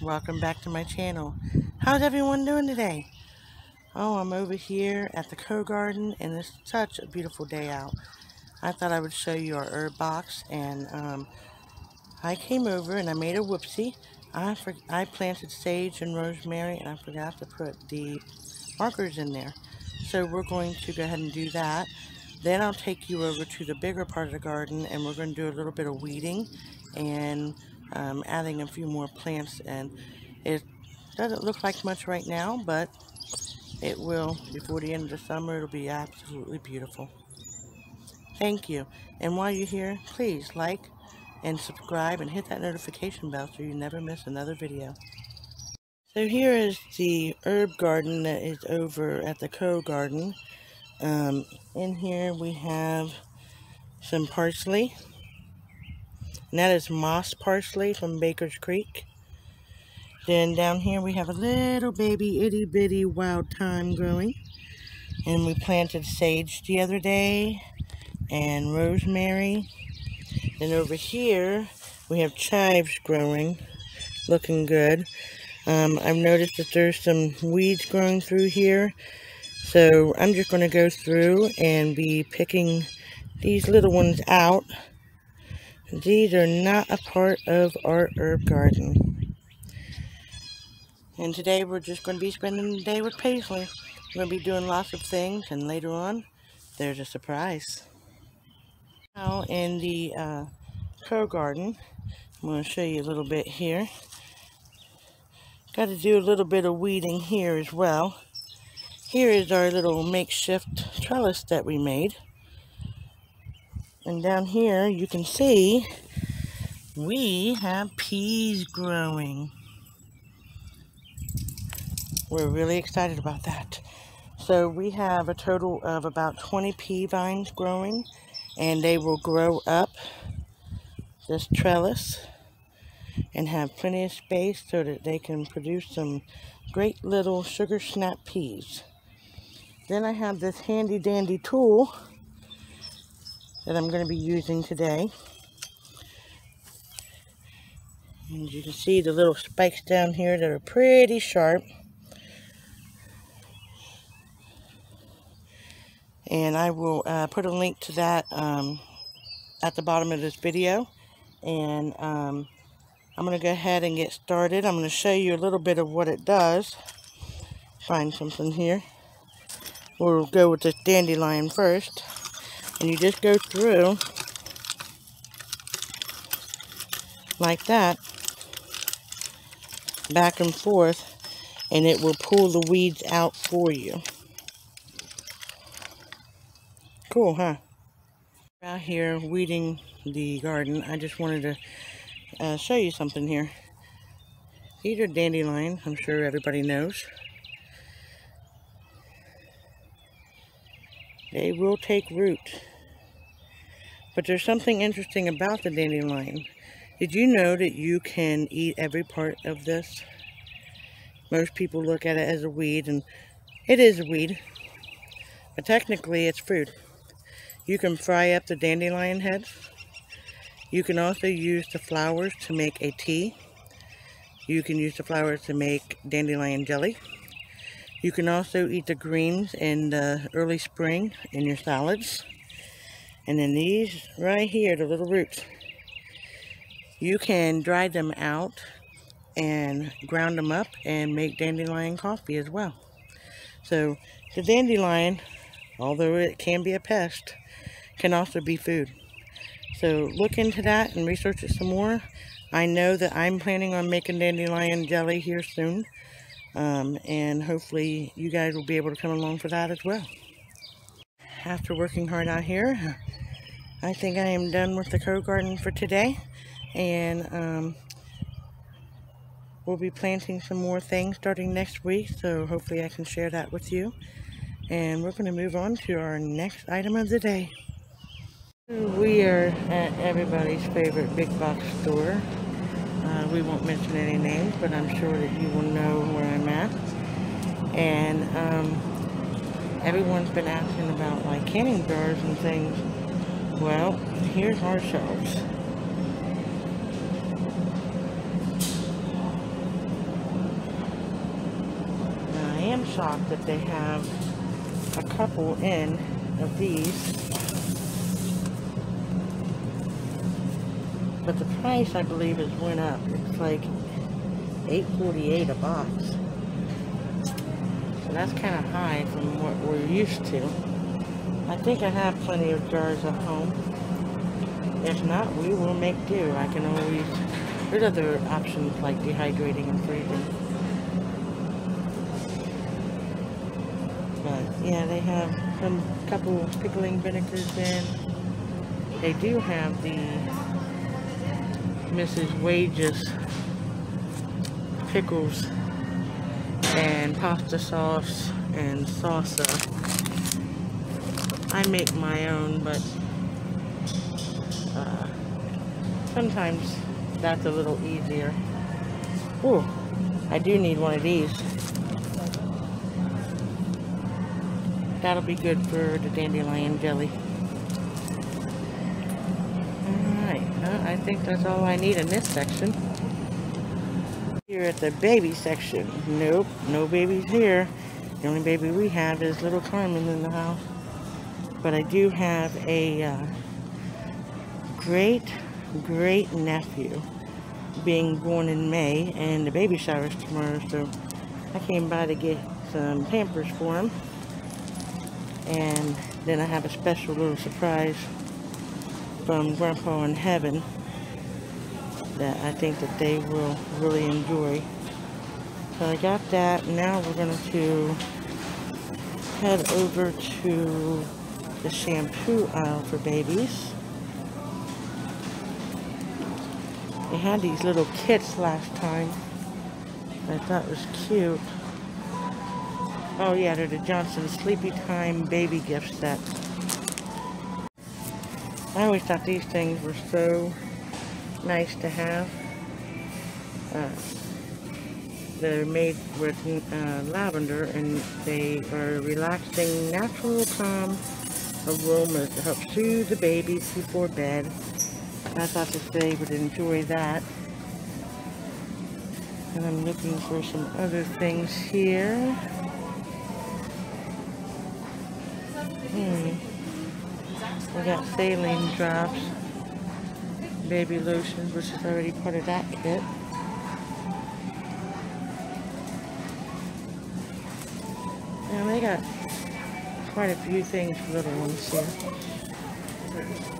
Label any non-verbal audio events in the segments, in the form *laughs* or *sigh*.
Welcome back to my channel. How's everyone doing today? Oh, I'm over here at the Co Garden and it's such a beautiful day out. I thought I would show you our herb box and um, I came over and I made a whoopsie. I, I planted sage and rosemary and I forgot to put the markers in there. So we're going to go ahead and do that. Then I'll take you over to the bigger part of the garden and we're going to do a little bit of weeding and um, adding a few more plants and it doesn't look like much right now but it will before the end of the summer. It'll be absolutely beautiful. Thank you. And while you're here please like and subscribe and hit that notification bell so you never miss another video. So here is the herb garden that is over at the Co Garden. Um, in here we have some parsley, and that is moss parsley from Baker's Creek. Then down here we have a little baby itty bitty wild thyme growing. And we planted sage the other day and rosemary. And over here we have chives growing, looking good. Um, I've noticed that there's some weeds growing through here. So I'm just going to go through and be picking these little ones out. These are not a part of our herb garden. And today we're just going to be spending the day with Paisley. We're going to be doing lots of things and later on there's a surprise. Now in the uh, Garden, I'm going to show you a little bit here. Got to do a little bit of weeding here as well. Here is our little makeshift trellis that we made. And down here you can see we have peas growing. We're really excited about that. So we have a total of about 20 pea vines growing and they will grow up this trellis and have plenty of space so that they can produce some great little sugar snap peas. Then I have this handy dandy tool that I'm going to be using today. And you can see the little spikes down here that are pretty sharp. And I will uh, put a link to that um, at the bottom of this video. And um, I'm going to go ahead and get started. I'm going to show you a little bit of what it does. Find something here. We'll go with this dandelion first and you just go through like that back and forth and it will pull the weeds out for you. Cool huh? Out here weeding the garden I just wanted to uh, show you something here. These are dandelion I'm sure everybody knows. They will take root but there's something interesting about the dandelion. Did you know that you can eat every part of this? Most people look at it as a weed, and it is a weed. But technically, it's food. You can fry up the dandelion heads. You can also use the flowers to make a tea. You can use the flowers to make dandelion jelly. You can also eat the greens in the early spring in your salads. And then these right here, the little roots, you can dry them out and ground them up and make dandelion coffee as well. So the dandelion, although it can be a pest, can also be food. So look into that and research it some more. I know that I'm planning on making dandelion jelly here soon. Um, and hopefully you guys will be able to come along for that as well after working hard out here. I think I am done with the Co Garden for today. And um, we'll be planting some more things starting next week. So hopefully I can share that with you. And we're going to move on to our next item of the day. We are at everybody's favorite big box store. Uh, we won't mention any names, but I'm sure that you will know where I'm at. And um, everyone's been asking about like canning jars and things. Well, here's our shelves. Now, I am shocked that they have a couple in of these. But the price, I believe, has went up. It's like 8.48 a box. So that's kind of high from what we're used to. I think I have plenty of jars at home. If not, we will make do. I can always... There's other options like dehydrating and freezing. But, yeah, they have some couple pickling vinegars in. They do have the Mrs. Wages pickles and pasta sauce and salsa. I make my own, but uh, sometimes that's a little easier. Ooh, I do need one of these. That'll be good for the dandelion jelly. Alright, uh, I think that's all I need in this section. Here at the baby section. Nope, no babies here. The only baby we have is little Carmen in the house. But I do have a uh, great, great nephew being born in May and the baby shower's tomorrow. So I came by to get some Pampers for him. And then I have a special little surprise from Grandpa in Heaven that I think that they will really enjoy. So I got that. Now we're going to head over to the shampoo aisle for babies. They had these little kits last time. I thought was cute. Oh yeah, they're the Johnson Sleepy Time baby gift set. I always thought these things were so nice to have. Uh, they're made with uh, lavender and they are relaxing, natural, calm aromas to help soothe the babies before bed. I thought that they would enjoy that. And I'm looking for some other things here. Hmm. We got saline drops baby lotion, which is already part of that kit. And they got quite a few things for little ones here.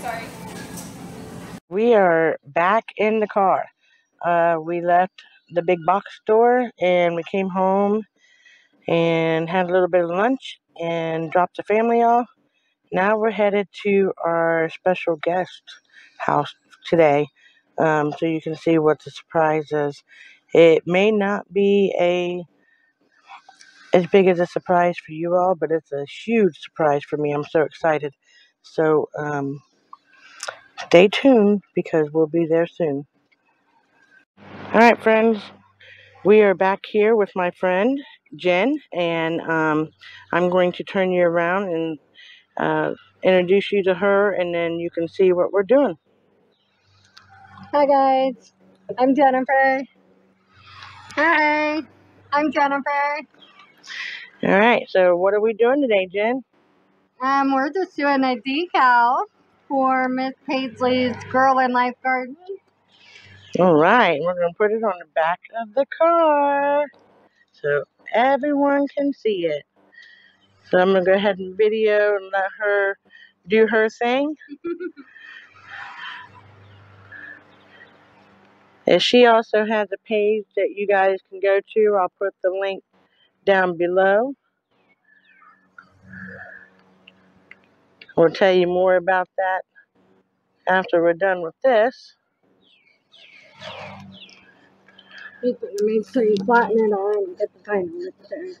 Sorry. We are back in the car. Uh, we left the big box store and we came home and had a little bit of lunch and dropped the family off. Now we're headed to our special guest house today um, so you can see what the surprise is. It may not be a as big as a surprise for you all, but it's a huge surprise for me. I'm so excited. So um, stay tuned because we'll be there soon. All right, friends. We are back here with my friend Jen, and um, I'm going to turn you around and uh, introduce you to her, and then you can see what we're doing. Hi guys, I'm Jennifer. Hi, I'm Jennifer. All right, so what are we doing today, Jen? Um, we're just doing a decal for Miss Paisley's Girl in Life Garden. All right, we're going to put it on the back of the car so everyone can see it. So I'm going to go ahead and video and let her do her thing. *laughs* And she also has a page that you guys can go to. I'll put the link down below. We'll tell you more about that after we're done with this. You better make sure you flatten it all and get the final with there.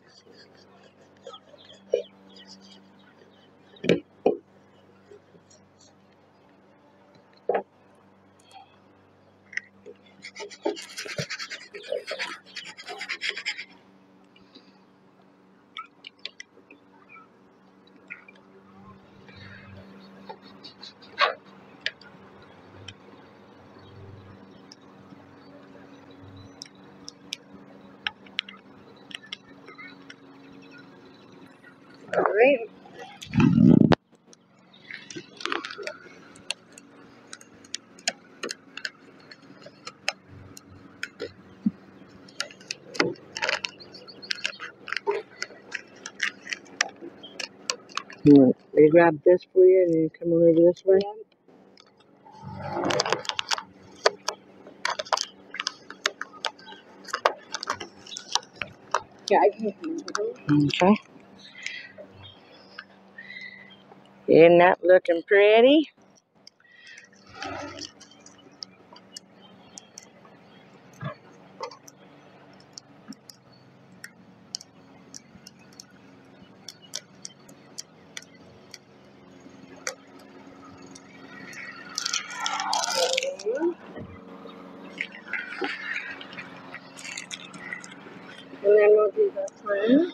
Want me to grab this for you and you come over this way? Yeah, I can Okay. Isn't that looking pretty? And then we'll do this one.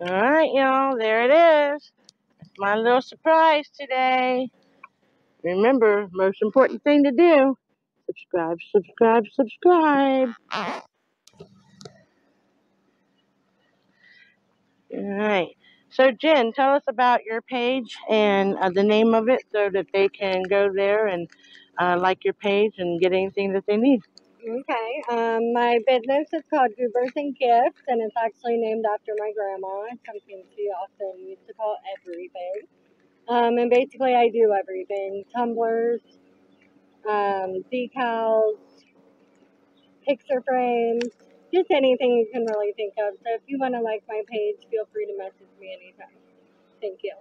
All right, y'all, there it is. My little surprise today. Remember, most important thing to do, subscribe, subscribe, subscribe. All right. So, Jen, tell us about your page and uh, the name of it so that they can go there and uh, like your page and get anything that they need. Okay. Um, my business is called Goobers and Gifts, and it's actually named after my grandma, something she often used to call everything. Um, and basically, I do everything: tumblers, um, decals, picture frames, just anything you can really think of. So if you want to like my page, feel free to message me anytime. Thank you.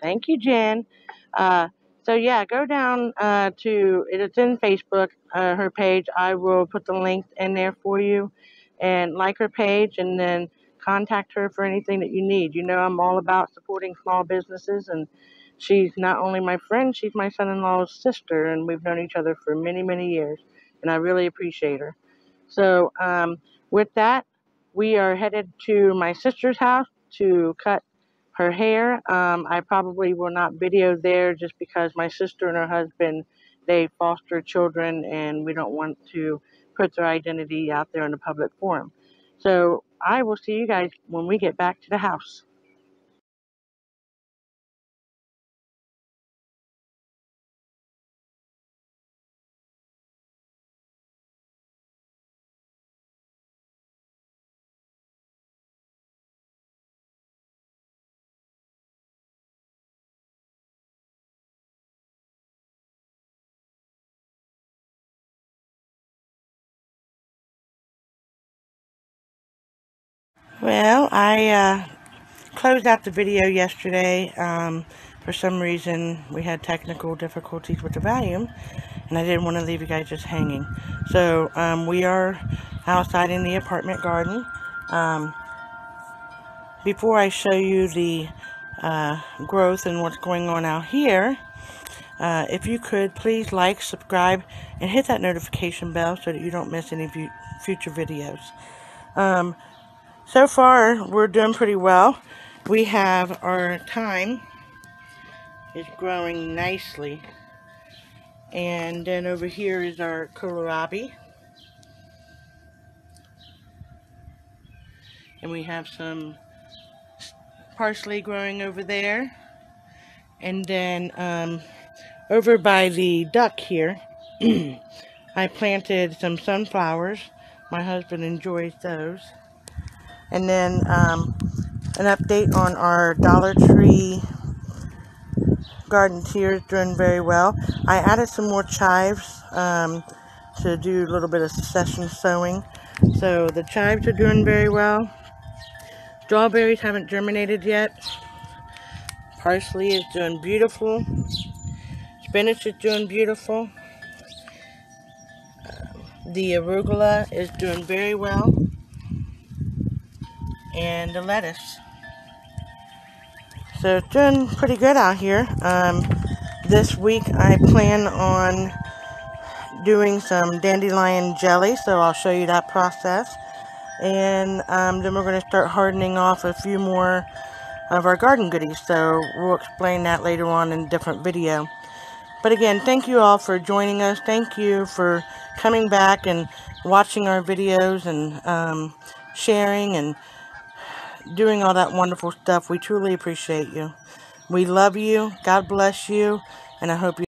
Thank you, Jen. Uh, so yeah, go down uh, to it's in Facebook, uh, her page. I will put the link in there for you, and like her page, and then contact her for anything that you need. You know, I'm all about supporting small businesses, and she's not only my friend, she's my son-in-law's sister, and we've known each other for many, many years, and I really appreciate her. So um, with that, we are headed to my sister's house to cut her hair. Um, I probably will not video there just because my sister and her husband they foster children, and we don't want to put their identity out there in the public forum. So I will see you guys when we get back to the house. Well, I uh, closed out the video yesterday. Um, for some reason, we had technical difficulties with the volume, and I didn't want to leave you guys just hanging. So um, we are outside in the apartment garden. Um, before I show you the uh, growth and what's going on out here, uh, if you could please like, subscribe, and hit that notification bell so that you don't miss any future videos. Um, so far, we're doing pretty well. We have our thyme is growing nicely. And then over here is our kohlrabi. And we have some parsley growing over there. And then um, over by the duck here, *clears throat* I planted some sunflowers. My husband enjoys those. And then um, an update on our Dollar Tree garden here is doing very well. I added some more chives um, to do a little bit of succession sowing. So the chives are doing very well. Strawberries haven't germinated yet. Parsley is doing beautiful. Spinach is doing beautiful. The arugula is doing very well. And the lettuce. So it's doing pretty good out here. Um, this week I plan on doing some dandelion jelly, so I'll show you that process. And um, then we're going to start hardening off a few more of our garden goodies, so we'll explain that later on in a different video. But again, thank you all for joining us. Thank you for coming back and watching our videos and um, sharing and doing all that wonderful stuff. We truly appreciate you. We love you. God bless you. And I hope you